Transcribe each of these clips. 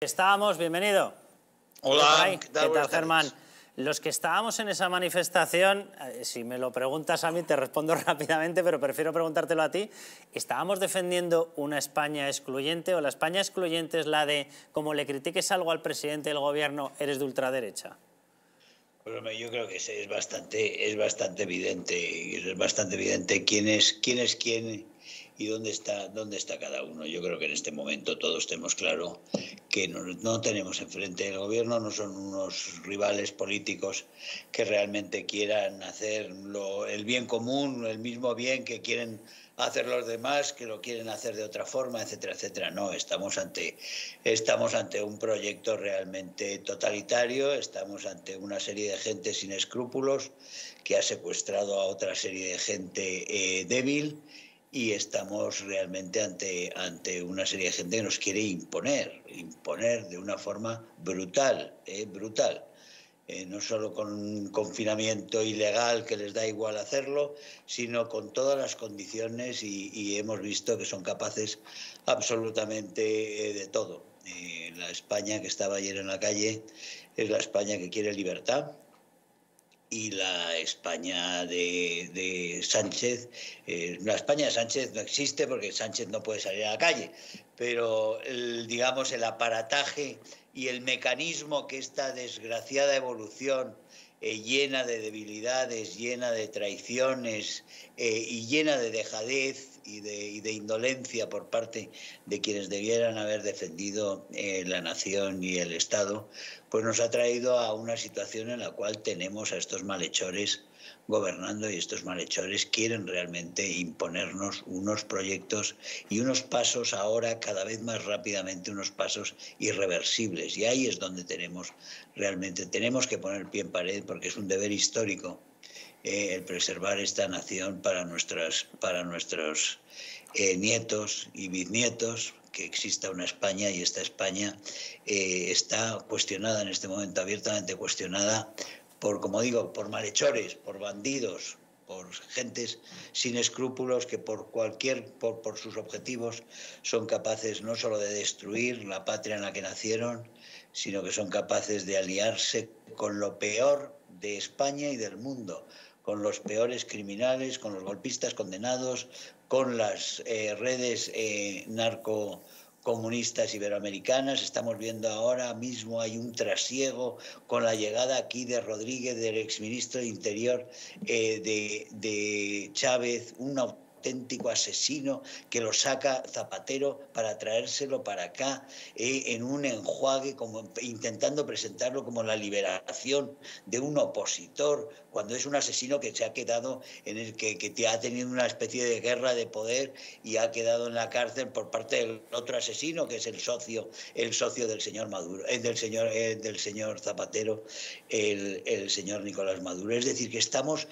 Estábamos, bienvenido. Hola, ¿qué tal, Germán? Los que estábamos en esa manifestación, eh, si me lo preguntas a mí te respondo rápidamente, pero prefiero preguntártelo a ti, ¿estábamos defendiendo una España excluyente o la España excluyente es la de, como le critiques algo al presidente del gobierno, eres de ultraderecha? Pues yo creo que es bastante, es bastante evidente, es bastante evidente quién es quién, es quién y dónde está, dónde está cada uno. Yo creo que en este momento todos tenemos claro que no, tenemos enfrente el gobierno, no son unos rivales políticos que realmente quieran hacer el bien común, el mismo bien que quieren hacer los demás, que lo quieren hacer de otra forma, etcétera, etcétera. No, estamos ante, estamos ante un proyecto realmente totalitario, estamos ante una serie de gente sin escrúpulos que ha secuestrado a otra serie de gente eh, débil y estamos realmente ante, ante una serie de gente que nos quiere imponer, imponer de una forma brutal, eh, brutal. Eh, no solo con un confinamiento ilegal que les da igual hacerlo, sino con todas las condiciones y, hemos visto que son capaces absolutamente eh, de todo. La España que estaba ayer en la calle es la España que quiere libertad, y la España de, Sánchez, la España de Sánchez no existe porque Sánchez no puede salir a la calle, pero digamos el aparataje y el mecanismo que esta desgraciada evolución eh, llena de debilidades, llena de traiciones eh, y llena de dejadez y de, indolencia por parte de quienes debieran haber defendido eh, la nación y el Estado, pues nos ha traído a una situación en la cual tenemos a estos malhechores gobernando y estos malhechores quieren realmente imponernos unos proyectos y unos pasos ahora cada vez más rápidamente, unos pasos irreversibles. Y ahí es donde tenemos realmente, tenemos que poner pie en pared porque es un deber histórico eh, el preservar esta nación para, nuestras, para nuestros eh, nietos y bisnietos, que exista una España y esta España eh, está cuestionada en este momento, abiertamente cuestionada por, como digo, por malhechores, por bandidos, por gentes sin escrúpulos que por cualquier, por, por, sus objetivos son capaces no solo de destruir la patria en la que nacieron, sino que son capaces de aliarse con lo peor de España y del mundo, con los peores criminales, con los golpistas condenados, con las eh, redes eh, narco comunistas iberoamericanas. Estamos viendo ahora mismo hay un trasiego con la llegada aquí de Rodríguez, del exministro de Interior eh, de, de Chávez, un auténtico asesino que lo saca Zapatero para traérselo para acá eh, en un enjuague, como intentando presentarlo como la liberación de un opositor, cuando es un asesino que se ha quedado en el que, que ha tenido una especie de guerra de poder y ha quedado en la cárcel por parte del otro asesino que es el socio, el socio del señor Maduro, eh, del señor, eh, del señor Zapatero, el, el señor Nicolás Maduro. Es decir, que estamos,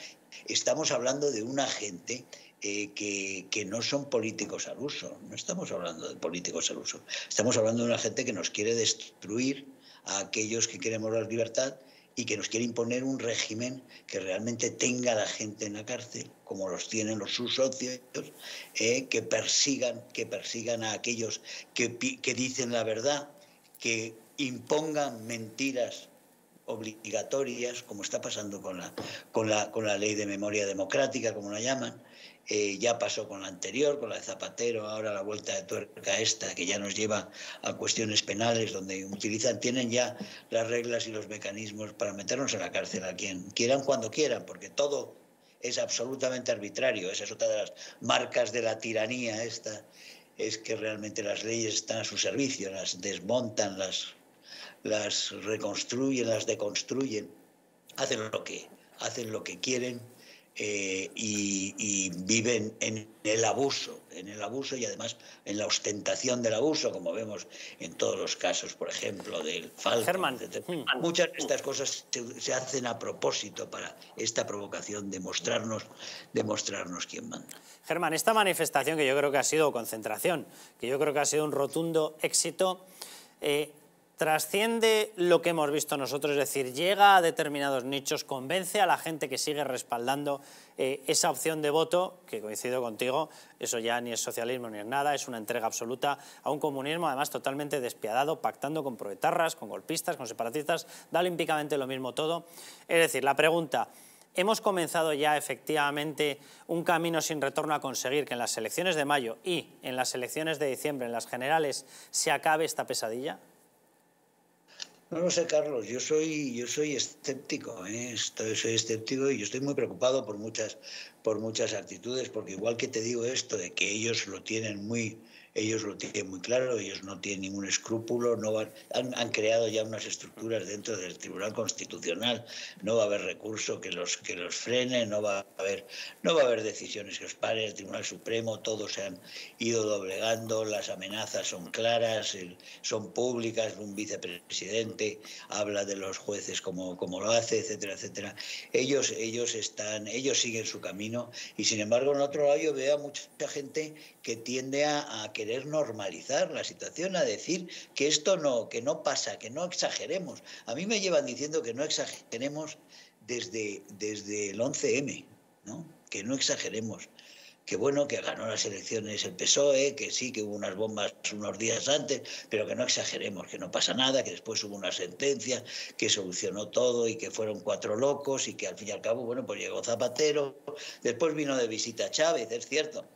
estamos hablando de una gente eh, que, no son políticos al uso. No estamos hablando de políticos al uso. Estamos hablando de una gente que nos quiere destruir a aquellos que queremos la libertad y que nos quiere imponer un régimen que realmente tenga a la gente en la cárcel, como los tienen los sus socios, eh, que persigan, que persigan a aquellos que, que dicen la verdad, que impongan mentiras obligatorias, como está pasando con la, con la, con la ley de memoria democrática, como la llaman, eh, ya pasó con la anterior, con la de Zapatero, ahora la vuelta de tuerca esta, que ya nos lleva a cuestiones penales, donde utilizan, tienen ya las reglas y los mecanismos para meternos en la cárcel a quien quieran cuando quieran, porque todo es absolutamente arbitrario. Esa es otra de las marcas de la tiranía esta, es que realmente las leyes están a su servicio, las desmontan, las, las reconstruyen, las deconstruyen, hacen lo que, hacen lo que quieren eh, y, viven en el abuso, en el abuso y además en la ostentación del abuso, como vemos en todos los casos, por ejemplo, del Falcon. Hmm. Muchas de estas cosas se, hacen a propósito para esta provocación de mostrarnos, de mostrarnos quién manda. Germán, esta manifestación que yo creo que ha sido concentración, que yo creo que ha sido un rotundo éxito, eh, trasciende lo que hemos visto nosotros, es decir, llega a determinados nichos, convence a la gente que sigue respaldando eh, esa opción de voto, que coincido contigo, eso ya ni es socialismo ni es nada, es una entrega absoluta a un comunismo, además totalmente despiadado, pactando con proetarras, con golpistas, con separatistas, da olímpicamente lo mismo todo. Es decir, la pregunta, ¿hemos comenzado ya efectivamente un camino sin retorno a conseguir que en las elecciones de mayo y en las elecciones de diciembre, en las generales, se acabe esta pesadilla? No lo sé, Carlos. Yo soy, yo soy escéptico. ¿eh? soy escéptico y yo estoy muy preocupado por muchas, por muchas actitudes, porque igual que te digo esto de que ellos lo tienen muy, ellos lo tienen muy claro, ellos no tienen ningún escrúpulo, no han, creado ya unas estructuras dentro del Tribunal Constitucional, no va a haber recurso que los, que los frene, no va, a haber, no va a haber decisiones que os paren, el Tribunal Supremo, todos se han ido doblegando, las amenazas son claras, son públicas, un vicepresidente habla de los jueces como, como lo hace, etcétera, etcétera. Ellos, ellos, están, ellos siguen su camino y sin embargo en otro lado yo veo a mucha gente que tiende a que querer normalizar la situación, a decir que esto no, que no pasa, que no exageremos. A mí me llevan diciendo que no exageremos desde, desde el 11M, ¿no? que no exageremos. Que bueno, que ganó las elecciones el PSOE, que sí, que hubo unas bombas unos días antes, pero que no exageremos, que no pasa nada, que después hubo una sentencia que solucionó todo y que fueron cuatro locos y que al fin y al cabo, bueno, pues llegó Zapatero, después vino de visita Chávez, es cierto,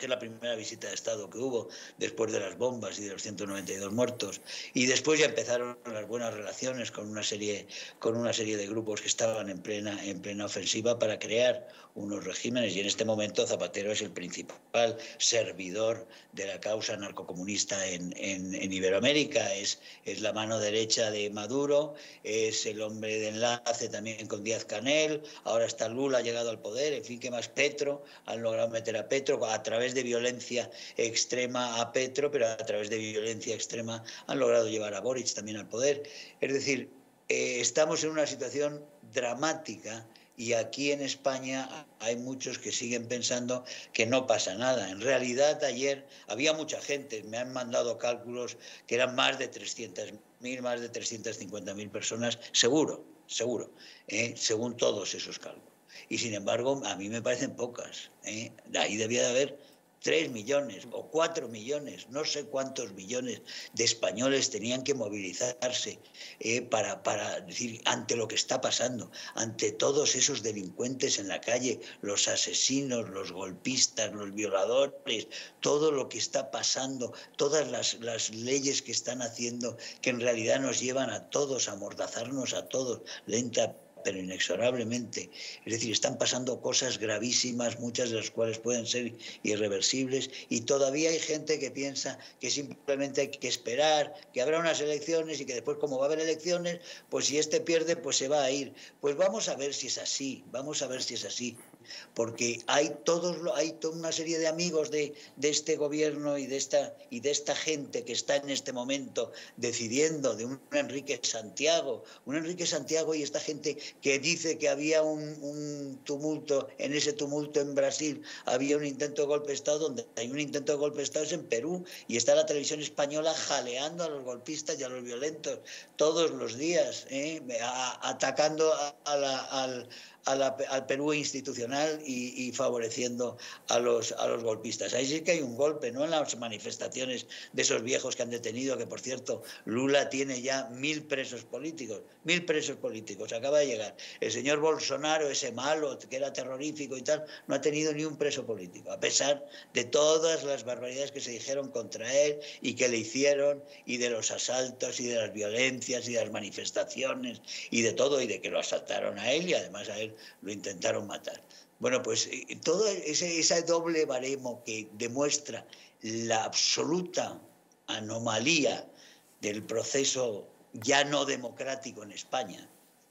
que es la primera visita de Estado que hubo después de las bombas y de los 192 muertos. Y después ya empezaron las buenas relaciones con una serie, con una serie de grupos que estaban en plena, en plena ofensiva para crear unos regímenes. Y en este momento Zapatero es el principal servidor de la causa narcocomunista en, en, Iberoamérica. Es, es la mano derecha de Maduro, es el hombre de enlace también con Díaz Canel. Ahora está Lula, ha llegado al poder. En fin, ¿qué más? Petro. Han logrado meter a Petro a través de violencia extrema a Petro, pero a través de violencia extrema han logrado llevar a Boric también al poder. Es decir, eh, estamos en una situación dramática y aquí en España hay muchos que siguen pensando que no pasa nada. En realidad ayer había mucha gente, me han mandado cálculos que eran más de 300.000, más de 350.000 personas, seguro, seguro, ¿eh? según todos esos cálculos. Y sin embargo, a mí me parecen pocas. ¿eh? Ahí debía de haber 3 millones o 4 millones, no sé cuántos millones de españoles tenían que movilizarse eh, para, para decir, ante lo que está pasando, ante todos esos delincuentes en la calle, los asesinos, los golpistas, los violadores, todo lo que está pasando, todas las, las leyes que están haciendo, que en realidad nos llevan a todos a amordazarnos a todos lenta pero inexorablemente. Es decir, están pasando cosas gravísimas, muchas de las cuales pueden ser irreversibles, y todavía hay gente que piensa que simplemente hay que esperar, que habrá unas elecciones y que después, como va a haber elecciones, pues si este pierde, pues se va a ir. Pues vamos a ver si es así, vamos a ver si es así porque hay todos hay toda una serie de amigos de, este gobierno y de esta y de esta gente que está en este momento decidiendo de un Enrique Santiago, un Enrique Santiago y esta gente que dice que había un, tumulto, en ese tumulto en Brasil había un intento de golpe de Estado, donde hay un intento de golpe de Estado es en Perú y está la televisión española jaleando a los golpistas y a los violentos todos los días, ¿eh? atacando al al Perú institucional y, favoreciendo a los, a los golpistas. Ahí sí que hay un golpe, no en las manifestaciones de esos viejos que han detenido, que por cierto, Lula tiene ya mil presos políticos, mil presos políticos, acaba de llegar. El señor Bolsonaro, ese malo, que era terrorífico y tal, no ha tenido ni un preso político, a pesar de todas las barbaridades que se dijeron contra él y que le hicieron, y de los asaltos y de las violencias y de las manifestaciones y de todo, y de que lo asaltaron a él y además a él lo intentaron matar. Bueno, pues eh, todo ese, doble baremo que demuestra la absoluta anomalía del proceso ya no democrático en España,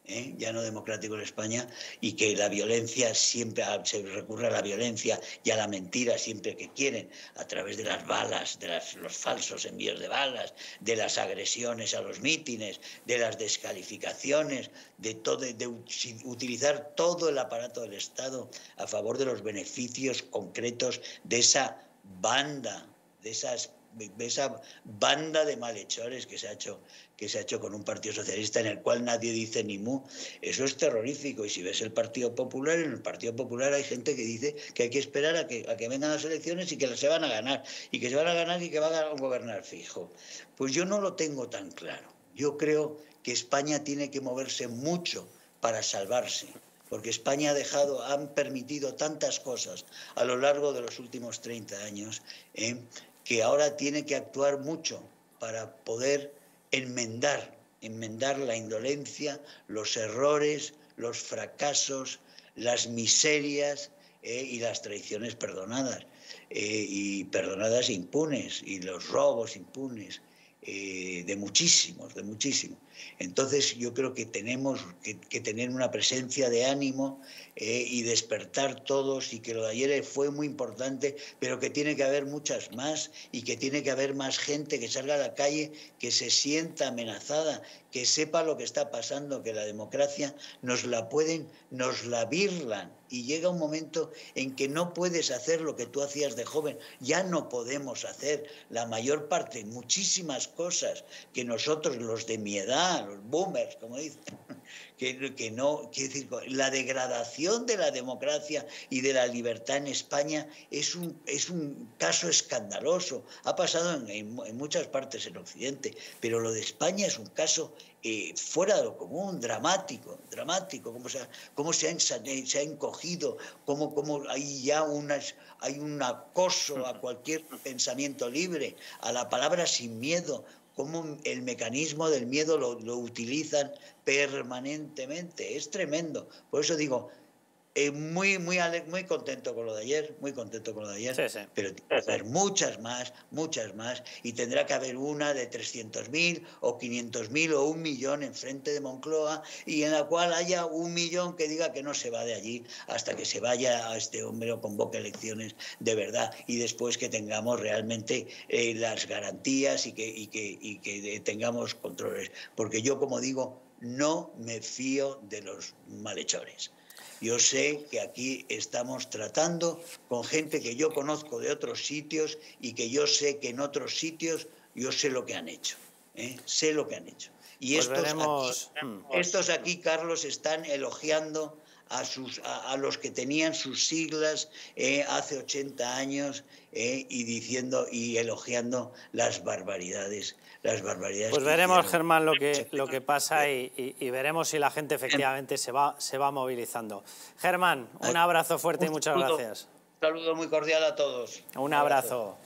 ¿eh? ya no democrático en España, y que la violencia siempre, se recurre a la violencia y a la mentira siempre que quieren, a través de las balas, de los falsos envíos de balas, de las agresiones a los mítines, de las descalificaciones, de, todo, de utilizar todo el aparato del Estado a favor de los beneficios concretos de esa banda, de esas esa banda de malhechores que se ha hecho que se ha hecho con un partido socialista en el cual nadie dice ni mu, eso es terrorífico. Y si ves el Partido Popular, en el Partido Popular hay gente que dice que hay que esperar a que, a que vengan las elecciones y que se van a ganar, y que se van a ganar y que van a gobernar fijo. Pues yo no lo tengo tan claro. Yo creo que España tiene que moverse mucho para salvarse porque España ha dejado, han permitido tantas cosas a lo largo de los últimos 30 años, ¿eh? Que ahora tiene que actuar mucho para poder enmendar, enmendar la indolencia, los errores, los fracasos, las miserias ¿eh? y las traiciones perdonadas, eh, y perdonadas impunes, y los robos impunes, de muchísimos, de muchísimos. Entonces yo creo que tenemos que, tener una presencia de ánimo eh, y despertar todos y que lo de ayer fue muy importante, pero que tiene que haber muchas más y que tiene que haber más gente que salga a la calle, que se sienta amenazada, que sepa lo que está pasando, que la democracia nos la pueden, nos la birlan y llega un momento en que no puedes hacer lo que tú hacías de joven, ya no podemos hacer la mayor parte, muchísimas cosas que nosotros los de mi edad, los boomers, como dicen, que, que no, quiere decir, la degradación de la democracia y de la libertad en España es un, es un caso escandaloso. Ha pasado en, en, muchas partes en Occidente, pero lo de España es un caso eh, fuera de lo común, dramático, dramático, cómo se ha, cómo se ha, se ha encogido, cómo, cómo hay ya unas, hay un acoso a cualquier pensamiento libre, a la palabra sin miedo, cómo el mecanismo del miedo lo, lo utilizan permanentemente. Es tremendo. Por eso digo, eh, muy, muy, muy contento con lo de ayer, muy contento con lo de ayer, pero tiene que haber muchas más, muchas más, y tendrá que haber una de 300.000 o 500.000 o un millón enfrente de Moncloa, y en la cual haya un millón que diga que no se va de allí hasta que se vaya a este hombre o convoque elecciones de verdad, y después que tengamos realmente eh, las garantías y que, y que, y que tengamos controles. Porque yo, como digo, no me fío de los malhechores. Yo sé que aquí estamos tratando con gente que yo conozco de otros sitios y que yo sé que en otros sitios yo sé lo que han hecho. ¿eh? Sé lo que han hecho. Y pues estos, aquí, estos aquí, Carlos, están elogiando a, sus, a, los que tenían sus siglas eh, hace 80 años eh, y diciendo y elogiando las barbaridades las barbaridades. Pues veremos, Germán, lo que, lo que pasa y, veremos si la gente efectivamente se va, se va movilizando. Germán, un abrazo fuerte y muchas gracias. Un saludo muy cordial a todos. Un abrazo.